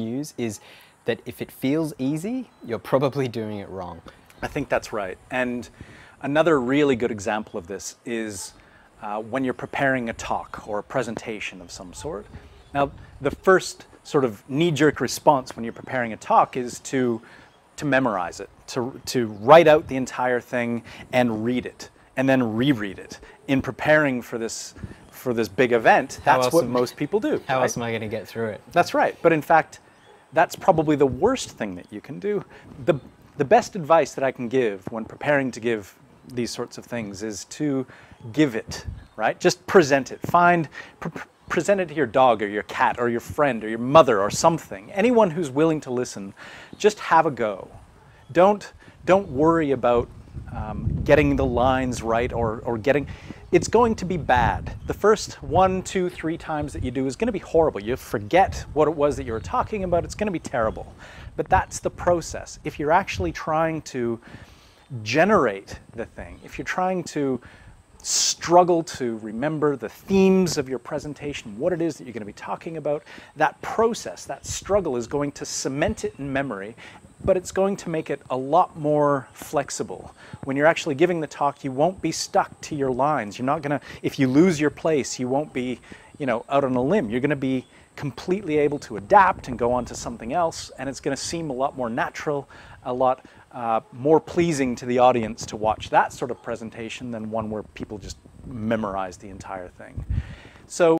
use is that if it feels easy, you're probably doing it wrong. I think that's right. And another really good example of this is uh, when you're preparing a talk or a presentation of some sort. Now, the first sort of knee-jerk response when you're preparing a talk is to to memorize it, to, to write out the entire thing and read it, and then reread it. In preparing for this for this big event, that's what am- most people do. How right? else am I going to get through it? That's right. But in fact, that's probably the worst thing that you can do. The, the best advice that I can give when preparing to give these sorts of things is to give it, right? Just present it. Find, pre- present it to your dog or your cat or your friend or your mother or something. Anyone who's willing to listen, just have a go. Don't, don't worry about um, getting the lines right or, or getting it's going to be bad. The first one two three times that you do is going to be horrible. You'll forget what it was that you were talking about. It's going to be terrible. But that's the process. If you're actually trying to generate the thing if you're trying to struggle to remember the themes of your presentation, what it is that you're going to be talking about, that process, that struggle is going to cement it in memory, but it's going to make it a lot more flexible. When you're actually giving the talk, you won't be stuck to your lines. You're not going to, if you lose your place, you won't be, you know, out on a limb. You're going to be completely able to adapt and go on to something else, and it's going to seem a lot more natural, a lot uh, more pleasing to the audience to watch that sort of presentation than one where people just memorize the entire thing. So